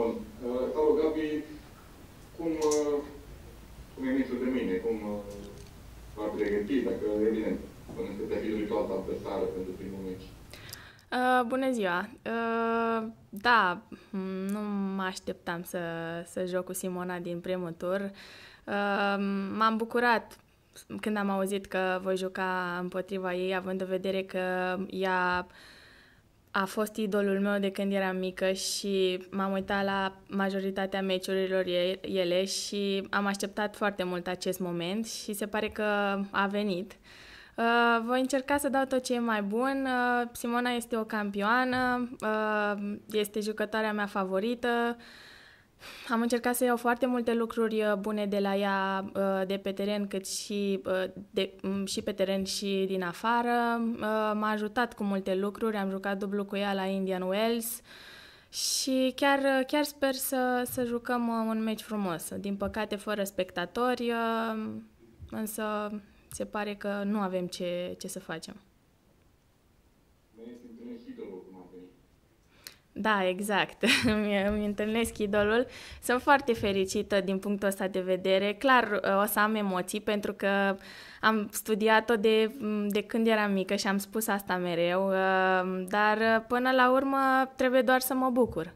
Bun. Uh, salut, Gabi. Cum, uh, cum e meciul de mâine? Cum uh, va pregăti? Dacă, evident, până să te fi toată adversară pentru primul meci. Uh, bună ziua! Uh, da, nu mă așteptam să, să joc cu Simona din primul tur. Uh, m-am bucurat când am auzit că voi juca împotriva ei, având în vedere că ea a fost idolul meu de când eram mică și m-am uitat la majoritatea meciurilor ele și am așteptat foarte mult acest moment și se pare că a venit. Uh, voi încerca să dau tot ce e mai bun. Uh, Simona este o campioană, uh, este jucătoarea mea favorită. Am încercat să iau foarte multe lucruri uh, bune de la ea, uh, de pe teren, cât și, uh, de, mm, și pe teren și din afară. M-a ajutat cu multe lucruri, am jucat dublu cu ea la Indian Wells și chiar, chiar sper să, să jucăm un meci frumos. Din păcate, fără spectatori, însă se pare că nu avem ce, ce să facem. Da, exact. îmi, îmi întâlnesc idolul. Sunt foarte fericită din punctul ăsta de vedere. Clar, o să am emoții pentru că am studiat-o de, de când eram mică și am spus asta mereu, uh, dar până la urmă trebuie doar să mă bucur.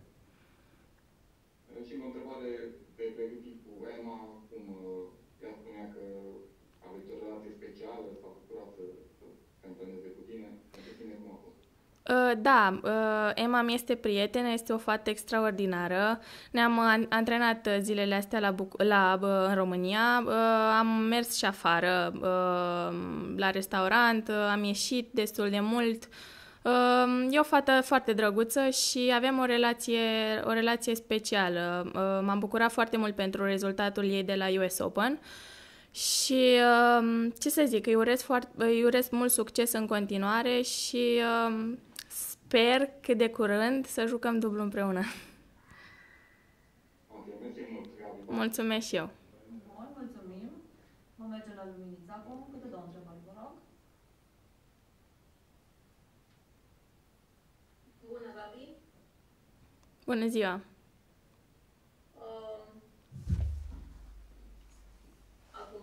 Uh, da, uh, Emma mi este prietenă, este o fată extraordinară. Ne-am antrenat zilele astea la, Buc- la în România, uh, am mers și afară la restaurant, am ieșit destul de mult. E o fată foarte drăguță și avem o relație, o relație specială. M-am bucurat foarte mult pentru rezultatul ei de la US Open. Și ce să zic, îi urez, foarte, îi urez mult succes în continuare și sper că de curând să jucăm dublu împreună. Mulțumesc și eu. Bun, mulțumim. Vom merge la Luminița acum. Câte două întrebări, vă rog. Bună, Gabi. Bună ziua. Uh, acum,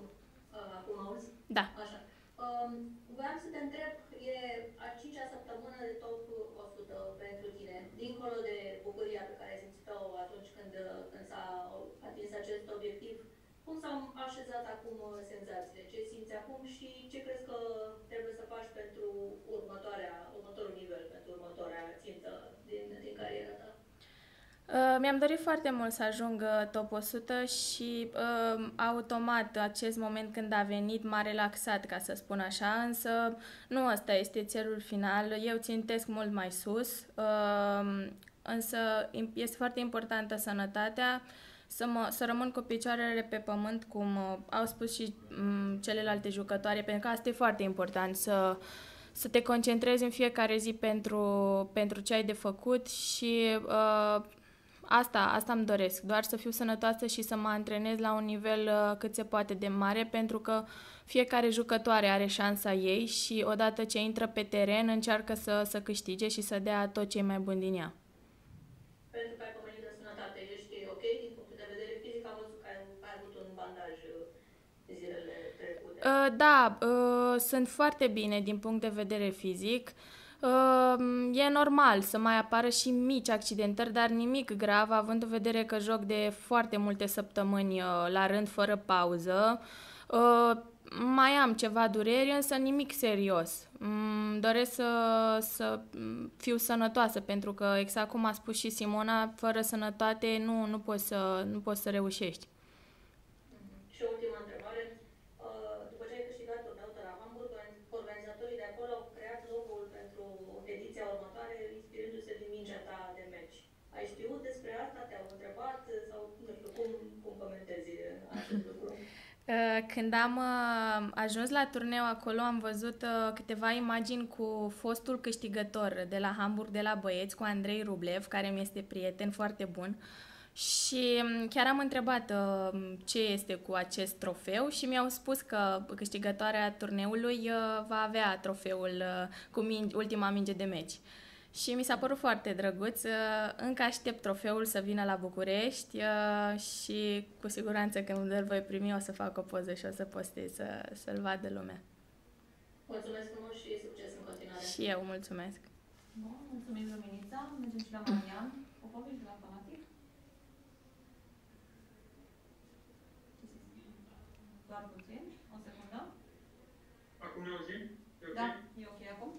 uh, acum auzi? Da. Așa. Uh, voiam să te întreb, e a cincea săptămână de top pentru tine, dincolo de bucuria pe care ai simțit-o atunci când, când s-a atins acest obiectiv, cum s-au așezat acum senzațiile? Ce simți acum și ce crezi că trebuie să faci pentru următoarea, următorul nivel, pentru următoarea țintă din, din cariera ta? Uh, mi-am dorit foarte mult să ajung uh, top 100 și uh, automat acest moment când a venit m-a relaxat, ca să spun așa, însă nu ăsta este țelul final. Eu țintesc mult mai sus, uh, însă este foarte importantă sănătatea, să, mă, să rămân cu picioarele pe pământ, cum uh, au spus și um, celelalte jucătoare, pentru că asta e foarte important, să, să te concentrezi în fiecare zi pentru, pentru ce ai de făcut și uh, Asta, asta îmi doresc, doar să fiu sănătoasă și să mă antrenez la un nivel uh, cât se poate de mare, pentru că fiecare jucătoare are șansa ei și odată ce intră pe teren încearcă să, să câștige și să dea tot ce e mai bun din ea. Pentru că ai pomenit de sănătate, ești ok din punct de vedere fizic? Am văzut că ai, ai avut un bandaj uh, zilele trecute. Uh, da, uh, sunt foarte bine din punct de vedere fizic. Uh, Uh, e normal să mai apară și mici accidentări, dar nimic grav, având în vedere că joc de foarte multe săptămâni uh, la rând, fără pauză. Uh, mai am ceva dureri, însă nimic serios. Mm, doresc să, să fiu sănătoasă, pentru că, exact cum a spus și Simona, fără sănătate nu, nu, poți, să, nu poți să reușești. Și ultima întrebare. Uh, după ce ai câștigat tot la Hamburg, organizatorii de acolo au creat logo-ul pentru ediția următoare, inspirându-se din mingea ta de meci. Ai știut despre asta? Te-au întrebat? Sau, nu știu, cum, cum comentezi acest lucru? Uh, când am uh, ajuns la turneu acolo, am văzut uh, câteva imagini cu fostul câștigător de la Hamburg, de la băieți, cu Andrei Rublev, care mi este prieten foarte bun. Și mm, chiar am întrebat uh, ce este cu acest trofeu și mi-au spus că câștigătoarea turneului uh, va avea trofeul uh, cu minge, ultima minge de meci. Și mi s-a părut foarte drăguț. Uh, încă aștept trofeul să vină la București uh, și cu siguranță când îl voi primi o să fac o poză și o să postez să, să-l vadă lumea. Mulțumesc frumos și succes în continuare. Și eu mulțumesc. Bun, mulțumim, Luminița. Mergem și la Marian. Popovici de la Fanatic. Doar puțin. O secundă. Acum ne auzim? E ok? Da, e ok acum?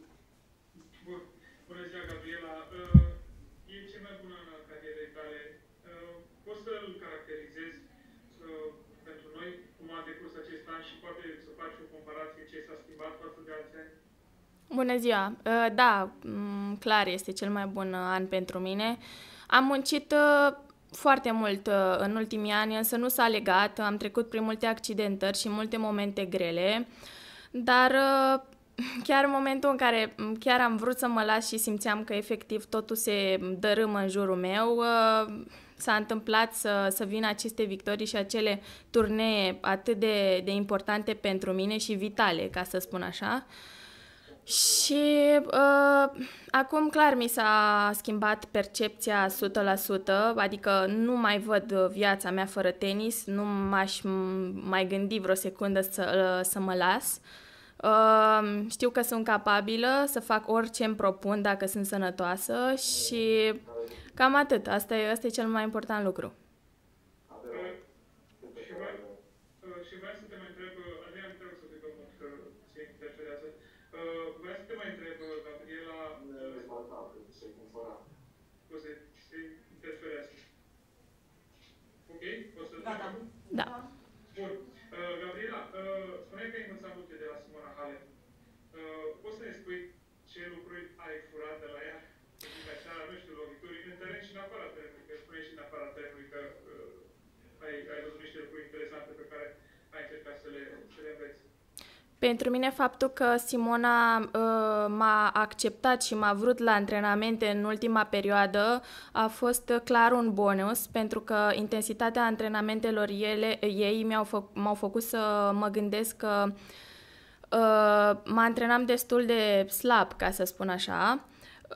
Bun. Bună ziua, Gabriela. Uh, e cea mai bună în carierei tale. Uh, poți să-l caracterizezi uh, pentru noi cum a decurs acest an și poate să faci o comparație ce s-a schimbat față de alți ani? Bună ziua! Uh, Da, m, clar este cel mai bun uh, an pentru mine. Am muncit uh, foarte mult uh, în ultimii ani, însă nu s-a legat. Am trecut prin multe accidentări și multe momente grele, dar uh, chiar în momentul în care m, chiar am vrut să mă las și simțeam că efectiv totul se dărâmă în jurul meu, uh, s-a întâmplat să, să vină aceste victorii și acele turnee atât de, de importante pentru mine și vitale, ca să spun așa. Și uh, acum, clar, mi s-a schimbat percepția 100%, adică nu mai văd viața mea fără tenis, nu m-aș m- mai gândi vreo secundă să, să mă las. Uh, știu că sunt capabilă să fac orice îmi propun dacă sunt sănătoasă și cam atât. Asta e, asta e cel mai important lucru. Uh, și vreau, uh, și vreau să te mai întreb, uh, Adrian, te rog să te mult că se interferează. Uh, vreau să te mai întreb, uh, Gabriela, uh, scuze, se interferează. Ok? O să Gata. Da. Bun. Uh, Gabriela, uh, spuneai că ai învățat multe de la Simona Halep. Uh, poți să ne spui ce lucruri ai furat de la ea? Să zic așa, nu știu, lovituri în teren și în afara terenului, că spuneai și în afara terenului că uh, ai, ai văzut niște lucruri interesante pe care ai încercat să le, să le înveți. Pentru mine faptul că Simona uh, m-a acceptat și m-a vrut la antrenamente în ultima perioadă a fost uh, clar un bonus pentru că intensitatea antrenamentelor ele, ei mi-au fă, m-au făcut să mă gândesc că uh, mă antrenam destul de slab, ca să spun așa,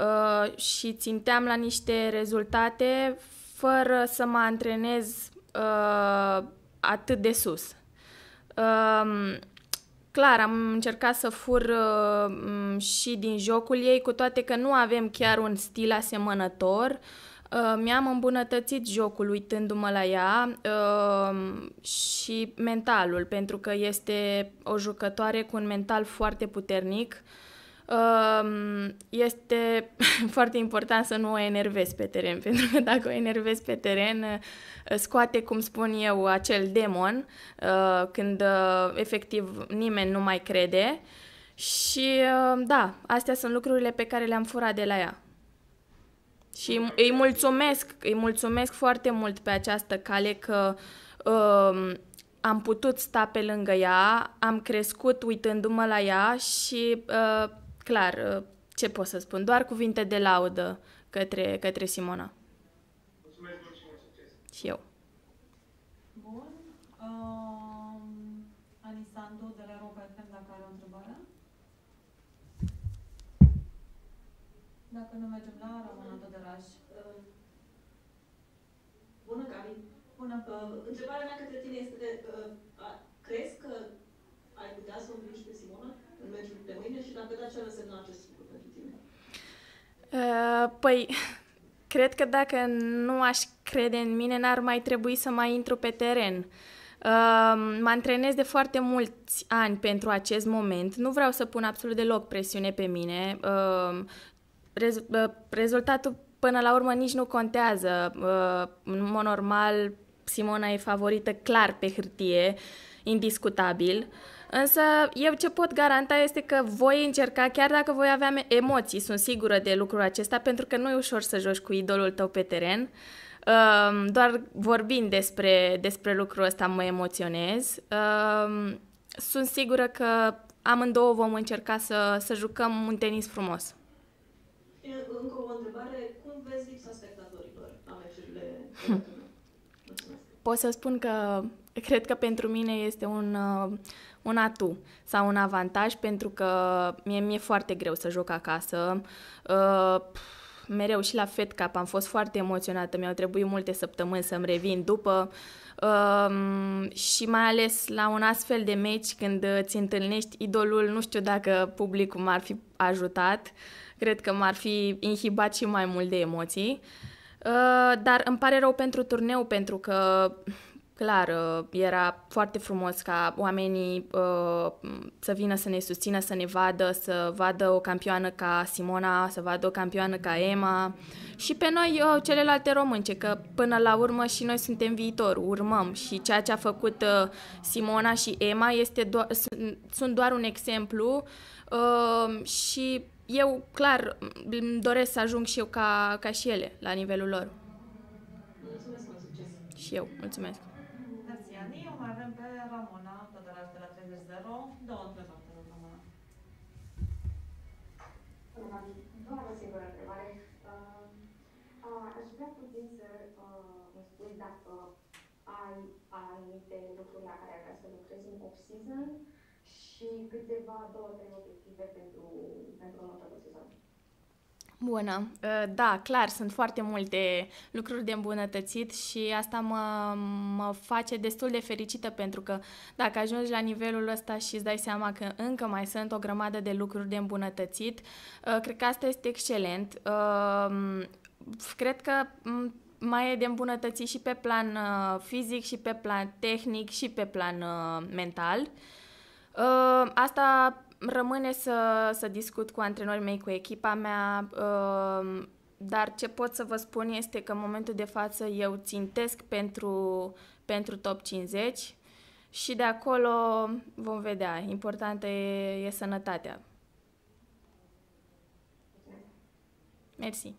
uh, și ținteam la niște rezultate fără să mă antrenez uh, atât de sus. Um, clar, am încercat să fur uh, m, și din jocul ei, cu toate că nu avem chiar un stil asemănător. Uh, mi-am îmbunătățit jocul uitându-mă la ea uh, și mentalul, pentru că este o jucătoare cu un mental foarte puternic. Uh, este foarte important să nu o enervezi pe teren, pentru că dacă o enervezi pe teren, uh, scoate, cum spun eu, acel demon, uh, când uh, efectiv nimeni nu mai crede. Și uh, da, astea sunt lucrurile pe care le-am furat de la ea. Și îi- îi mulțumesc, îi mulțumesc foarte mult pe această cale că uh, am putut sta pe lângă ea, am crescut uitându-mă la ea și, uh, clar, uh, ce pot să spun, doar cuvinte de laudă către, către Simona Mulțumesc mult și mult succes! și eu. Bun. Um, Anisandu de la Europa FM, dacă are o întrebare. Dacă nu mergem la Ramona Toderaș. Uh, Bună, Gabi. Bună. Uh, întrebarea mea către tine este, uh, a- crezi că ai putea să o învingi pe Simona în meciul de mâine și dacă da, ce ar însemna acest lucru pentru tine? Uh, Păi, cred că dacă nu aș crede în mine, n-ar mai trebui să mai intru pe teren. Uh, Mă antrenez de foarte mulți ani pentru acest moment. Nu vreau să pun absolut deloc presiune pe mine. Uh, rez- uh, Rezultatul până la urmă nici nu contează. Uh, În mod normal, Simona e favorită clar pe hârtie, indiscutabil. Însă eu ce pot garanta este că voi încerca, chiar dacă voi avea me- emoții, sunt sigură de lucrul acesta, pentru că nu e ușor să joci cu idolul tău pe teren. Um, doar vorbind despre, despre lucrul ăsta mă emoționez. Um, sunt sigură că amândouă vom încerca să, să jucăm un tenis frumos. Și încă o întrebare, cum vezi lipsa spectatorilor la meciurile de la turneu? Mulțumesc. Pot să spun că cred că pentru mine este un, uh, un atu sau un avantaj pentru că mie mi-e foarte greu să joc acasă. Uh, mereu și la Fed Cup am fost foarte emoționată, mi-au trebuit multe săptămâni să-mi revin după uh, și mai ales la un astfel de meci când îți întâlnești idolul, nu știu dacă publicul m-ar fi ajutat, cred că m-ar fi inhibat și mai mult de emoții. Uh, dar îmi pare rău pentru turneu pentru că Clar, uh, era foarte frumos ca oamenii uh, să vină să ne susțină, să ne vadă, să vadă o campioană ca Simona, să vadă o campioană ca Emma și pe noi uh, celelalte românce, că până la urmă și noi suntem viitor, urmăm și ceea ce a făcut uh, Simona și Emma este do- sunt, sunt doar un exemplu uh, și eu, clar, îmi doresc să ajung și eu ca, ca și ele, la nivelul lor. Mulțumesc, mult succes! Și eu, mulțumesc! două întrebări, te rog, Ramona. Doar o singură întrebare. Uh, aș vrea puțin să uh, îmi spui dacă ai anumite lucruri la care ai vrea să lucrezi în off-season și câteva, două, trei obiective pentru, pentru următorul sezon. Bună. Ă, da, clar, sunt foarte multe lucruri de îmbunătățit și asta mă, mă face destul de fericită pentru că dacă ajungi la nivelul ăsta și îți dai seama că încă mai sunt o grămadă de lucruri de îmbunătățit, ă, cred că asta este excelent. Ă, cred că mai e de îmbunătățit și pe plan fizic, și pe plan tehnic, și pe plan mental. Asta rămâne să, să discut cu antrenorii mei, cu echipa mea, uh, dar ce pot să vă spun este că în momentul de față eu țintesc pentru, pentru top 50 și de acolo vom vedea. Importantă e, e sănătatea. Mersi.